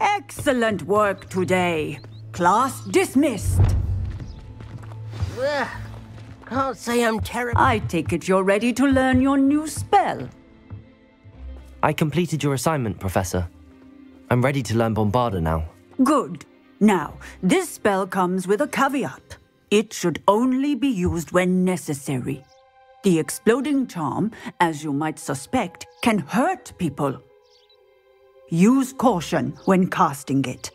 Excellent work today. Class dismissed. Ugh, can't say I'm terrible. I take it you're ready to learn your new spell. I completed your assignment, Professor. I'm ready to learn Bombarda now. Good. Now, this spell comes with a caveat. It should only be used when necessary. The exploding charm, as you might suspect, can hurt people. Use caution when casting it.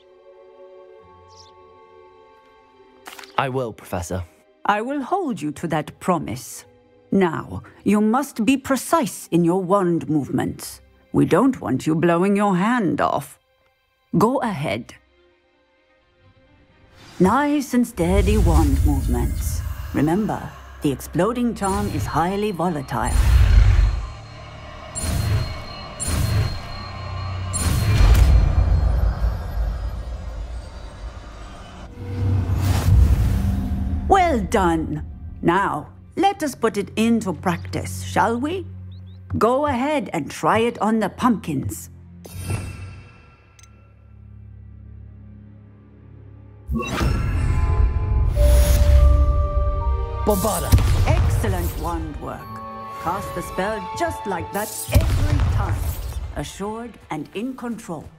I will, Professor. I will hold you to that promise. Now, you must be precise in your wand movements. We don't want you blowing your hand off. Go ahead. Nice and steady wand movements. Remember, the exploding charm is highly volatile. Well done. Now, let us put it into practice, shall we? Go ahead and try it on the pumpkins. Bombarda! Excellent wand work. Cast the spell just like that every time. Assured and in control.